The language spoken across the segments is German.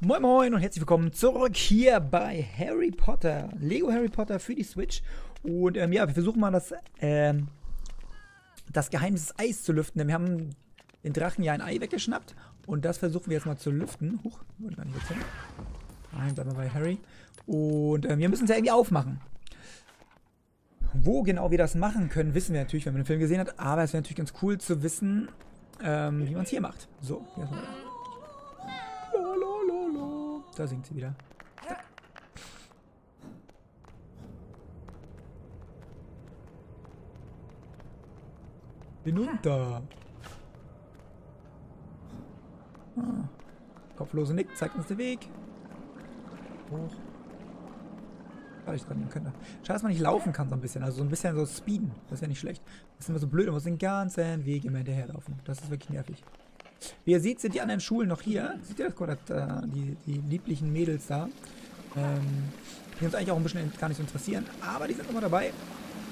Moin Moin und herzlich willkommen zurück hier bei Harry Potter, Lego Harry Potter für die Switch. Und ähm, ja, wir versuchen mal das, ähm, das Geheimnis des Eis zu lüften, denn wir haben den Drachen ja ein Ei weggeschnappt und das versuchen wir jetzt mal zu lüften. Huch, wollte gar nicht wechseln. Nein, bleiben wir bei Harry. Und ähm, wir müssen es ja irgendwie aufmachen. Wo genau wir das machen können, wissen wir natürlich, wenn man den Film gesehen hat, aber es wäre natürlich ganz cool zu wissen, ähm, wie man es hier macht. So, ist mal. Da singt sie wieder. Hinunter. Ah. Kopflose Nick zeigt uns den Weg. Hoch. Schade, ich dran könnte. Schade, dass man nicht laufen kann so ein bisschen. Also so ein bisschen so speeden. Das ist ja nicht schlecht. Das ist immer so blöd. Man muss den ganzen Weg immer hinterherlaufen. Das ist wirklich nervig. Wie ihr seht, sind die anderen Schulen noch hier. Seht ihr das? Äh, die, die lieblichen Mädels da. Ähm, die uns eigentlich auch ein bisschen gar nicht so interessieren. Aber die sind immer dabei.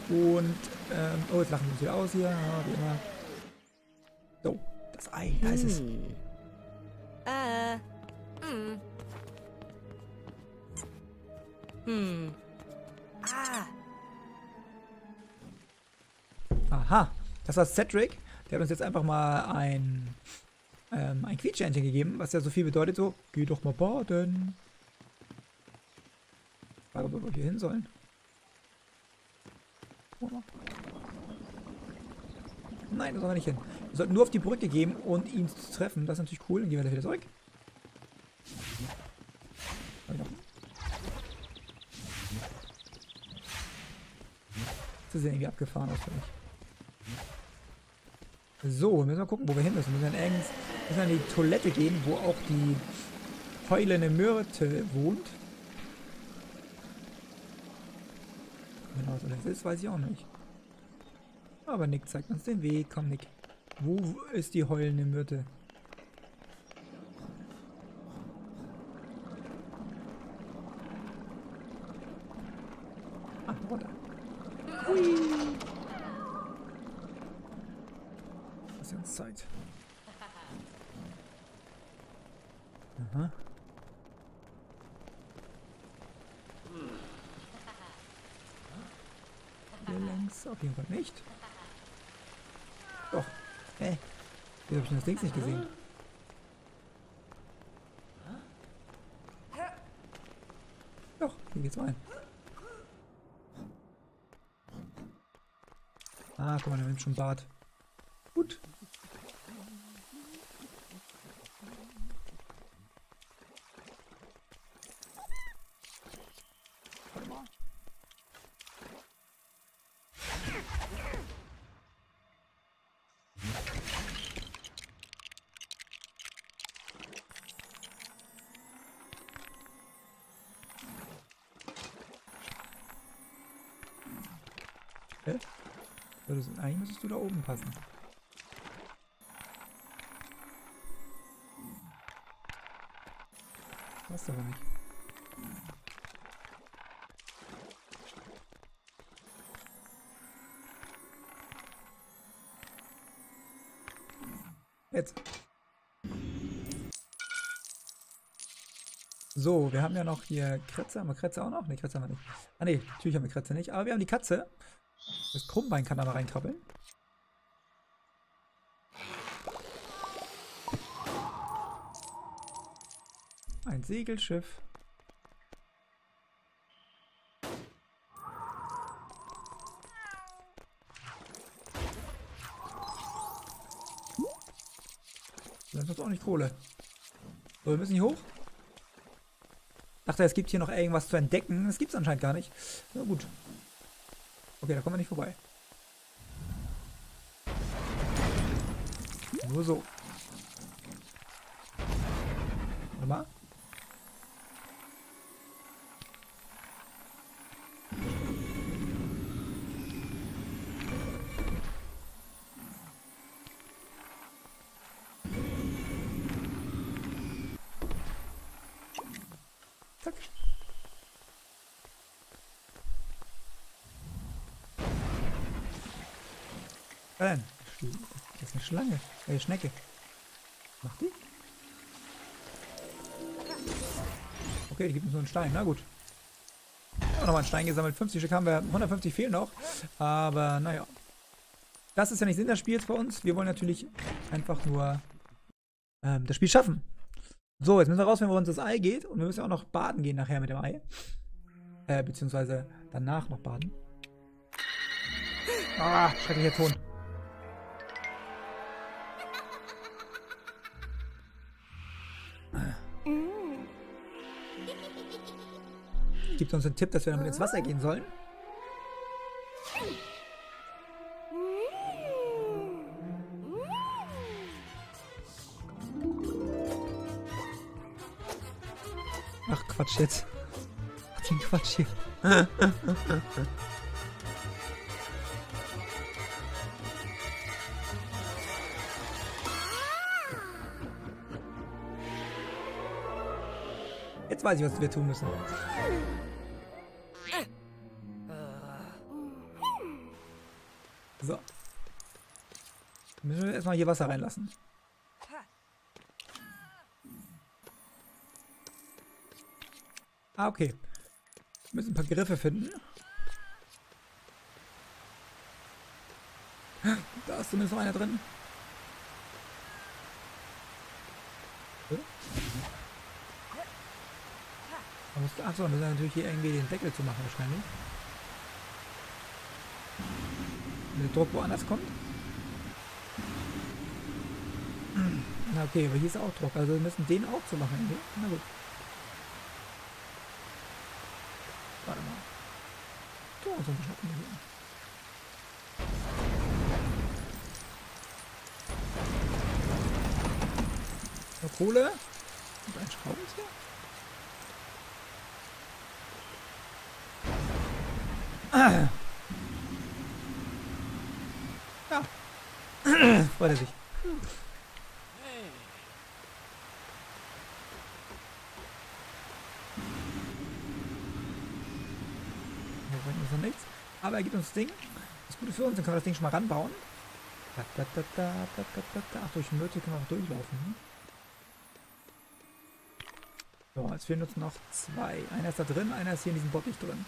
Und, ähm, oh, jetzt lachen wir uns wieder aus hier. Wie immer. So, das Ei, da ist es. Äh. Hm. Hm. Ah. Aha, das war Cedric. Der hat uns jetzt einfach mal ein ähm, ein Quietschentchen gegeben, was ja so viel bedeutet, so, geh doch mal baden. Frage, wo wir hier hin sollen. Nein, da sollen wir nicht hin. Wir sollten nur auf die Brücke gehen und ihn zu treffen. Das ist natürlich cool. Dann gehen wir da wieder zurück. Das ist ja irgendwie abgefahren mich. So, müssen wir gucken, wo wir hin müssen. Wir müssen dann irgendwas müssen an die Toilette gehen, wo auch die heulende Myrte wohnt. Genau, was das ist, weiß ich auch nicht. Aber Nick zeigt uns den Weg. Komm, Nick. Wo ist die heulende Myrte? Ah, runter. Hui. Was ist uns Zeit? Aha. Hier längs auf jeden Fall nicht. Doch. Hä? Wieso habe ich denn das Ding nicht gesehen? Doch, hier geht's rein. Ah, guck mal, der nimmt schon Bart. Gut. Hä? Eigentlich müsstest du da oben passen. Passt aber nicht. Jetzt. So, wir haben ja noch hier Kretze. Haben wir Kretze auch noch? Ne, Kretze haben wir nicht. Ah ne, natürlich haben wir Kretze nicht. Aber wir haben die Katze. Das Krummbein kann mal reinkrabbeln. Ein Segelschiff. Das ist auch nicht Kohle. So, wir müssen hier hoch. Dachte, es gibt hier noch irgendwas zu entdecken. Das gibt es anscheinend gar nicht. Na gut. Okay, da kommen wir nicht vorbei. Nur so. Warte mal. Zack. Was denn? Das ist eine Schlange. Äh, Schnecke. Macht die? Okay, die gibt uns nur einen Stein. Na gut. Auch nochmal einen Stein gesammelt. 50 Stück haben wir. 150 fehlen noch. Aber naja. Das ist ja nicht Sinn des Spiels bei uns. Wir wollen natürlich einfach nur ähm, das Spiel schaffen. So, jetzt müssen wir rausfinden, wo uns das Ei geht. Und wir müssen auch noch baden gehen nachher mit dem Ei. Äh, beziehungsweise danach noch baden. Ah, schrecklicher Ton. Gibt uns einen Tipp, dass wir damit ins Wasser gehen sollen. Ach Quatsch jetzt. Was den Quatsch hier. Jetzt weiß ich, was wir tun müssen. So. Dann müssen wir erstmal hier Wasser reinlassen. Ah, okay. Wir müssen ein paar Griffe finden. Da ist zumindest noch einer drin. Achso, dann müssen wir natürlich hier irgendwie den Deckel zu machen wahrscheinlich. Wenn der Druck woanders kommt. Na okay, aber hier ist auch Druck. Also wir müssen den auch zu machen. Irgendwie. Na gut. Warte mal. So, so ein Schatten hier. Kohle. Und ein Schraubenzieher. Ja. Freut er sich. Uns noch nichts. Aber er gibt uns das Ding. Das Gute für uns, dann können wir das Ding schon mal ranbauen. Ach, durch Myrte können wir auch durchlaufen. Hm? So, jetzt fehlen uns noch zwei. Einer ist da drin, einer ist hier in diesem Bottich drin.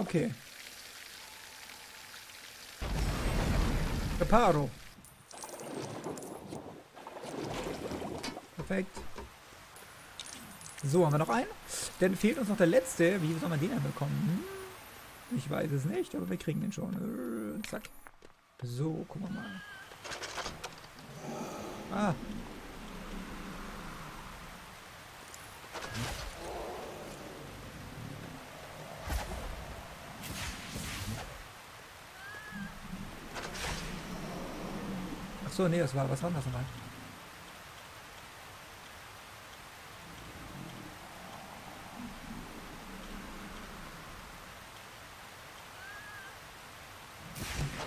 Okay. Reparo. Perfekt. So, haben wir noch einen? Dann fehlt uns noch der letzte. Wie soll man den denn bekommen? Hm? Ich weiß es nicht, aber wir kriegen den schon. Äh, zack. So, gucken wir mal. Ah. Ach so, nee, das war was anderes nochmal.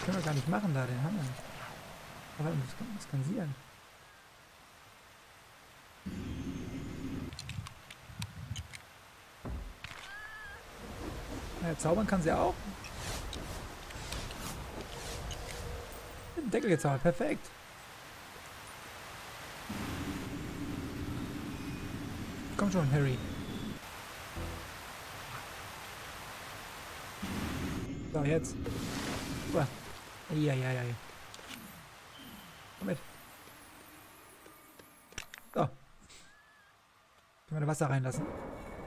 Können wir gar nicht machen da, den haben wir nicht. Aber das kann man skansieren. Ja, zaubern kann sie auch. Den Deckel gezaubert, perfekt. Komm schon, Harry. So, jetzt. Ja, ja, ja. Komm mit. So. Können wir da Wasser reinlassen?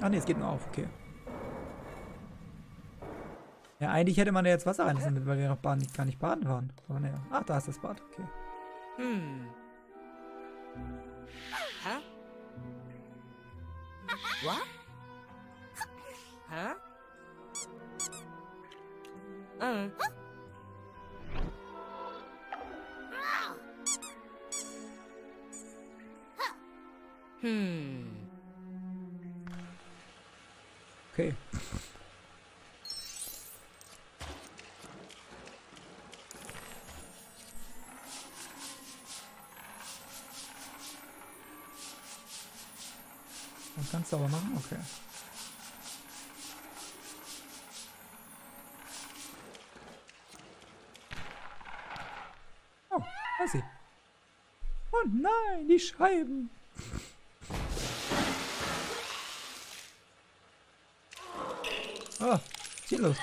Ach nee, es geht nur auf, okay. Ja, eigentlich hätte man da jetzt Wasser reinlassen, weil wir noch baden, gar nicht baden waren. Aber naja. Ach, da ist das Bad, okay. Hmm. Huh? What? Huh? Uh. Hmm. Kannst du aber machen? Okay. Oh, da sie. Oh nein, die Scheiben. Ah, oh, hier los.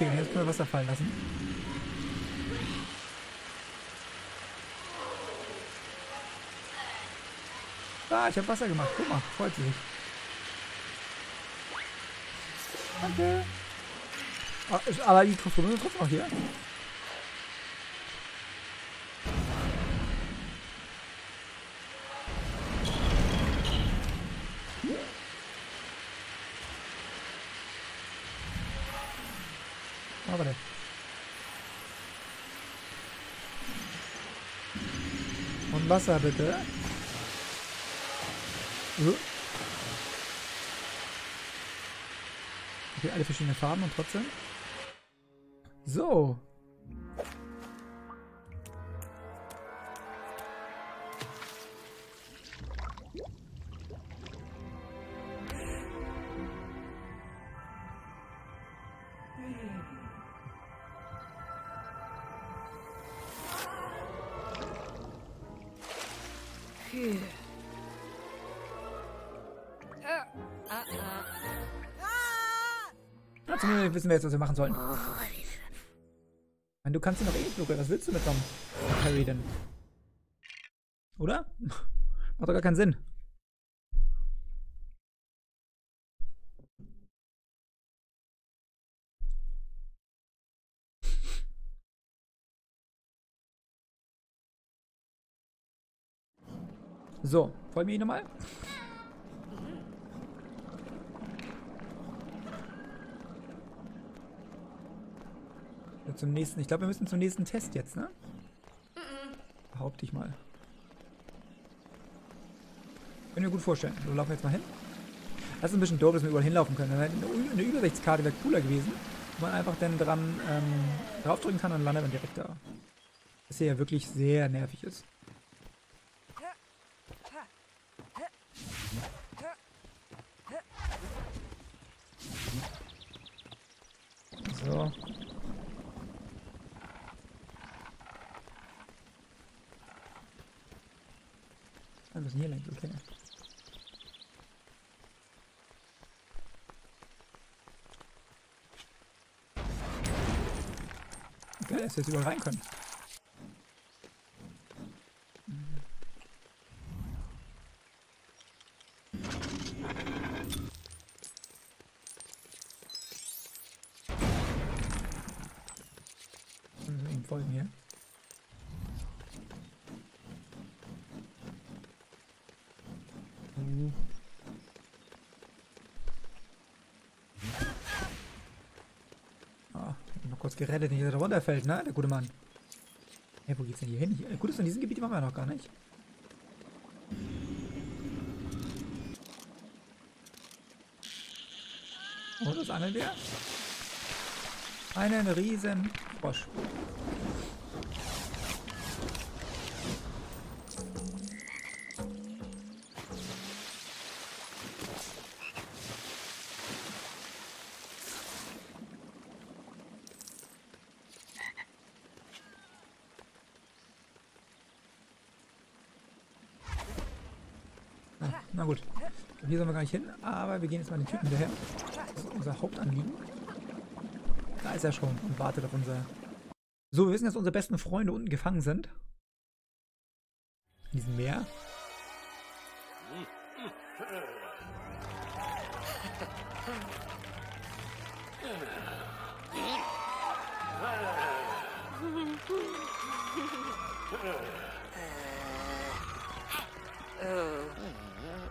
Okay, jetzt können wir Wasser fallen lassen. Ah, ich habe Wasser gemacht. Guck mal, freut sich. Danke. Aber die sind trotzdem noch hier. Ah, warte. Und Wasser bitte. Okay, alle verschiedene Farben und trotzdem. So. Wissen wir jetzt, was wir machen sollen. Ich meine, du kannst ihn doch eh nicht. Was willst du mit einem Harry denn? Oder? Macht doch gar keinen Sinn. So, folgen wir ihn nochmal? Zum nächsten. Ich glaube, wir müssen zum nächsten Test jetzt, ne? Behaupte ich mal. Können wir gut vorstellen. So, laufen wir jetzt mal hin. Das ist ein bisschen doof, dass wir überall hinlaufen können. Eine, Übersichtskarte wäre cooler gewesen, wo man einfach dann dran ähm, draufdrücken kann und landet dann direkt da. Was hier ja wirklich sehr nervig ist. So. Müssen hier längs, okay. Geil, dass wir jetzt überall rein können. Müssen wir ihm folgen hier. Mhm. Ah, noch kurz gerettet, nicht dass er runterfällt, ne? Der gute Mann. Hey, wo geht's denn hier hin? Hier, gut, ist in diesem Gebiet waren wir noch gar nicht. Oh, das angeln wir. Einen riesen Frosch. Hier sollen wir gar nicht hin, aber wir gehen jetzt mal den Typen hinterher. Das ist unser Hauptanliegen. Da ist er schon und wartet auf unser. So, wir wissen, dass unsere besten Freunde unten gefangen sind. In diesem Meer.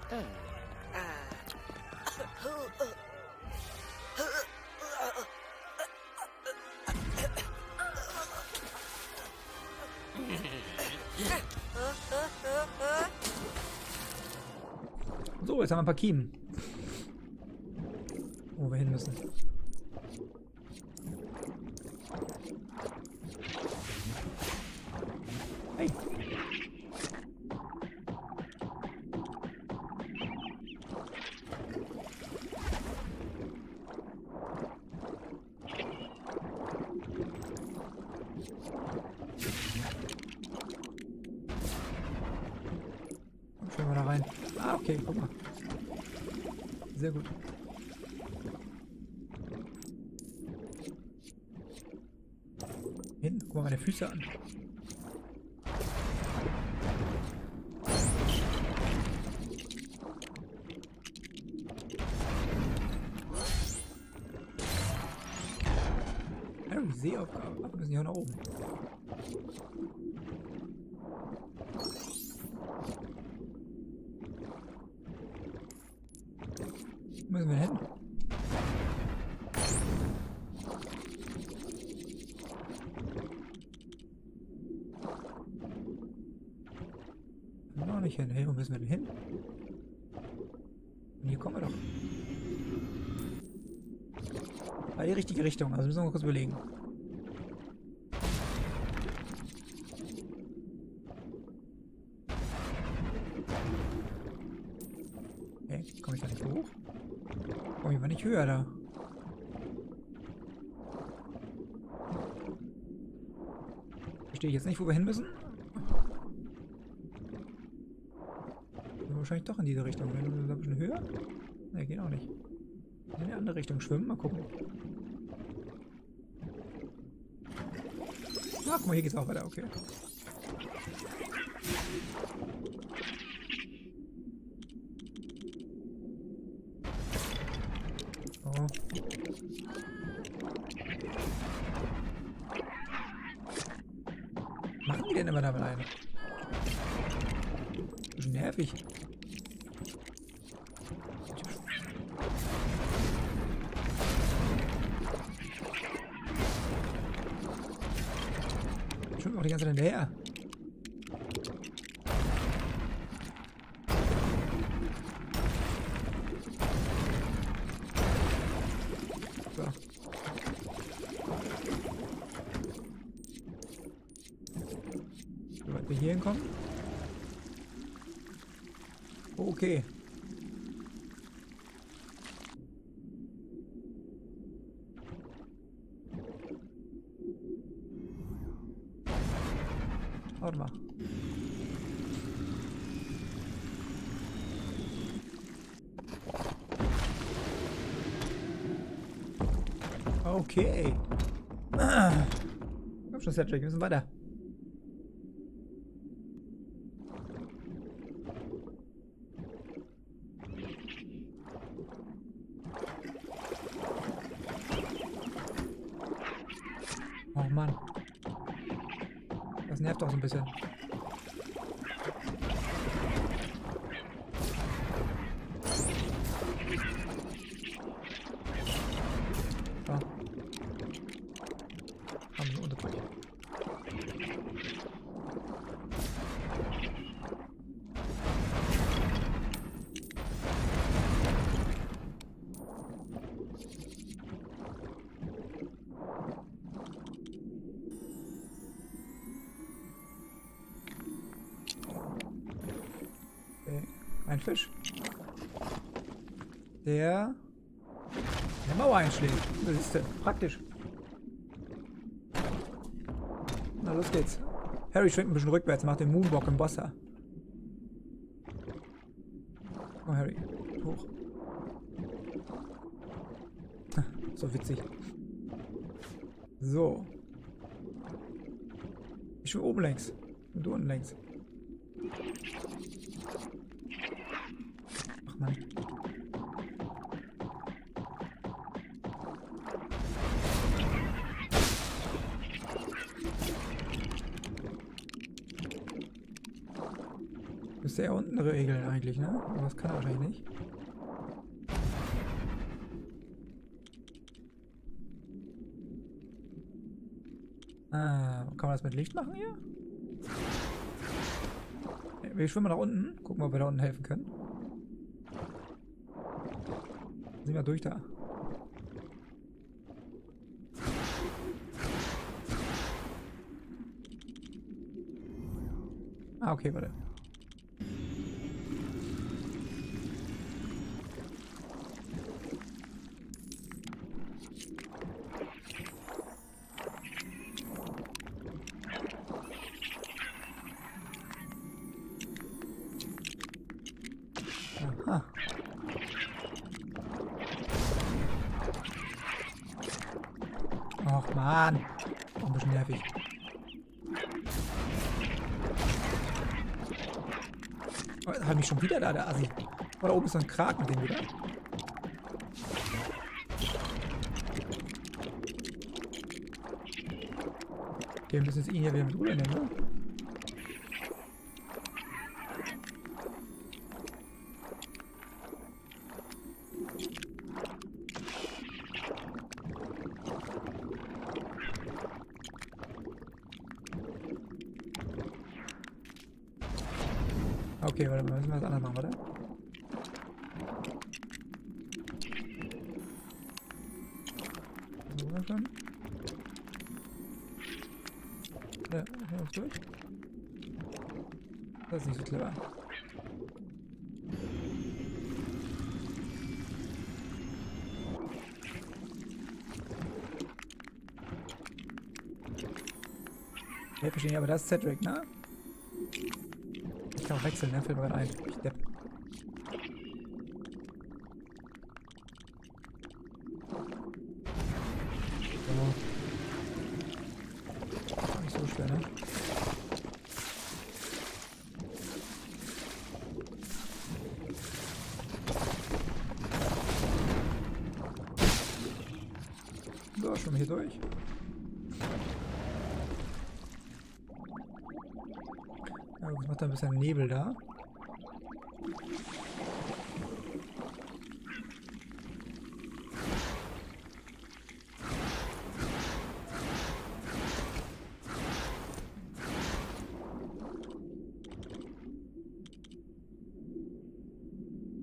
So, jetzt haben wir ein paar Kiemen. Wo wir hin müssen. Hey. Ah, okay, guck mal. Sehr gut. Hin, guck mal meine Füße an. Harry, Seeaufgabe. Wir müssen hier nach oben. Müssen wir hin? Noch nicht hin. Hey, wo müssen wir denn hin? Und hier kommen wir doch. War die richtige Richtung, also müssen wir mal kurz überlegen. Okay, komme ich da nicht hoch? Komm ich mal nicht höher da? Verstehe ich jetzt nicht, wo wir hin müssen? Wahrscheinlich doch in diese Richtung. Wenn wir ein bisschen höher? Ne, geht auch nicht. In eine andere Richtung schwimmen. Mal gucken. Ach, guck mal, hier geht's auch weiter. Okay. Oh. Machen die denn immer damit eine? Bisschen nervig. Schwimmt auch die ganze Zeit hinterher. So. Soweit wir hier hinkommen. Okay. Warte mal. Okay. Ah. Komm schon, Cedric, wir müssen weiter. Ein Fisch. Der der Mauer einschlägt. Das ist ja praktisch. Na, los geht's. Harry schwingt ein bisschen rückwärts, macht den Moonwalk im Wasser. Oh, Harry. Hoch. So witzig. So. Ich schwimme oben längs. Und du unten längs. Unten regeln eigentlich, ne? Aber das kann er wahrscheinlich nicht. Ah, kann man das mit Licht machen hier? Wir schwimmen nach unten. Gucken, ob wir da unten helfen können. Sind wir durch da? Ah, okay, warte. Och, Mann. Ein bisschen nervig. Oh, da habe ich schon wieder da, der Assi. Oh, da oben ist ein Kraken, den wieder. Wir müssen jetzt ihn hier wieder mit rübernehmen, ne? Okay, warte mal, müssen wir was anderes machen, warte. So, wir schon. Ja, hör uns durch. Nicht so clever. Ja, verstehe, aber das ist Cedric, ne? Ich kann auch wechseln, ne? Fällt mir gerade ein. Ich depp. So. Auch nicht so schwer, ne? So, schon mal hier durch. Da ein Nebel da?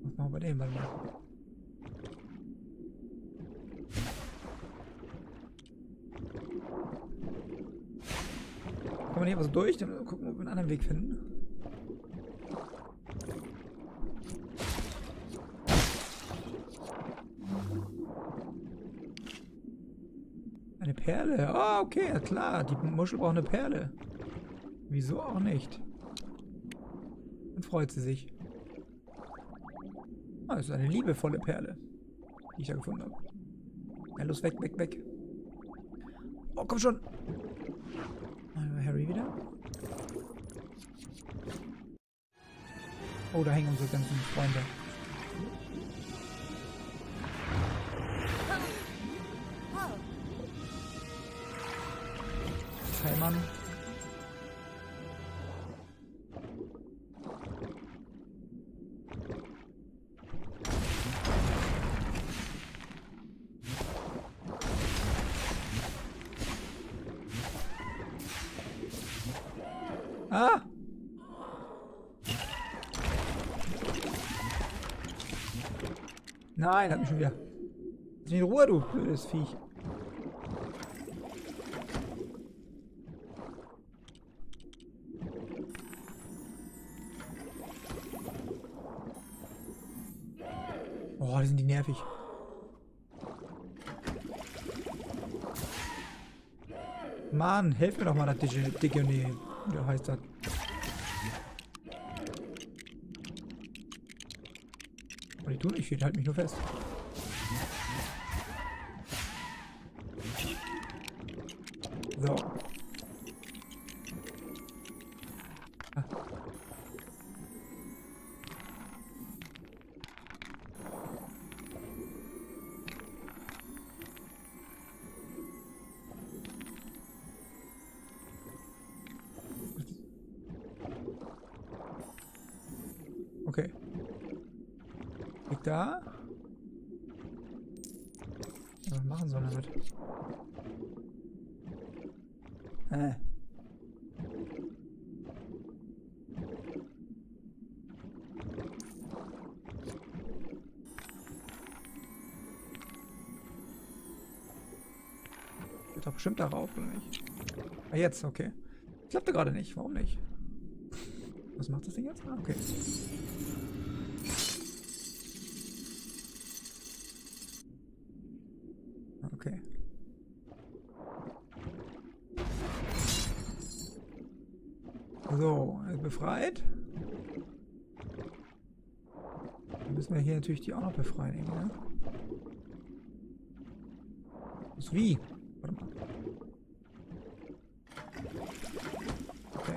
Was machen wir? Warte mal. Kann man hier was durch? Dann gucken, ob wir einen anderen Weg finden. Okay, klar. Die Muschel braucht eine Perle. Wieso auch nicht? Dann freut sie sich. Ah, das ist eine liebevolle Perle, die ich da gefunden habe. Ja, los, weg, weg, weg. Oh, komm schon. Harry wieder. Oh, da hängen unsere ganzen Freunde. Nein, hat mich schon wieder. Lass mich in Ruhe, du blödes Viech. Oh, die sind die nervig. Mann, helf mir doch mal, das Digione. Wie heißt das? Oh, die tun nicht viel, halt mich nur fest. So. Ah. Okay. Liegt da? Ja, was machen soll damit? Äh. Geht doch bestimmt darauf, oder nicht? Ah, jetzt, okay. Klappte gerade nicht. Warum nicht? Was macht das Ding jetzt? Ah, okay. Okay. So, befreit. Dann müssen wir hier natürlich die auch noch befreien, irgendwie, ne? Wie? Warte mal. Okay.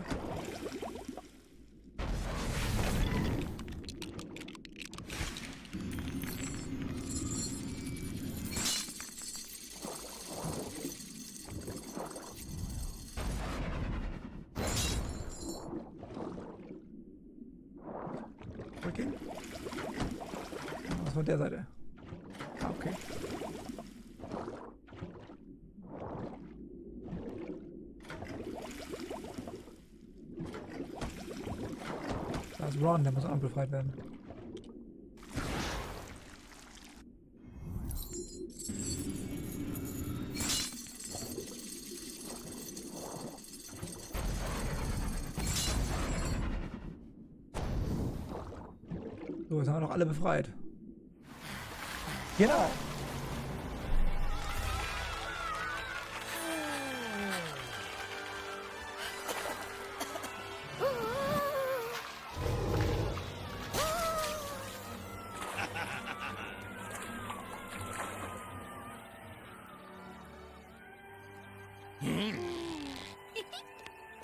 Zurückgehen. Was von der Seite? Ah, okay. Da ist Ron, der muss auch befreit werden. So, jetzt haben wir noch alle befreit. Genau.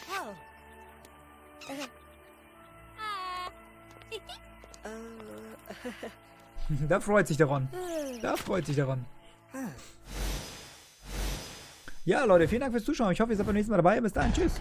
Oh. Da freut sich der Ron. Da freut sich der Ron. Ja, Leute, vielen Dank fürs Zuschauen. Ich hoffe, ihr seid beim nächsten Mal dabei. Bis dahin, tschüss.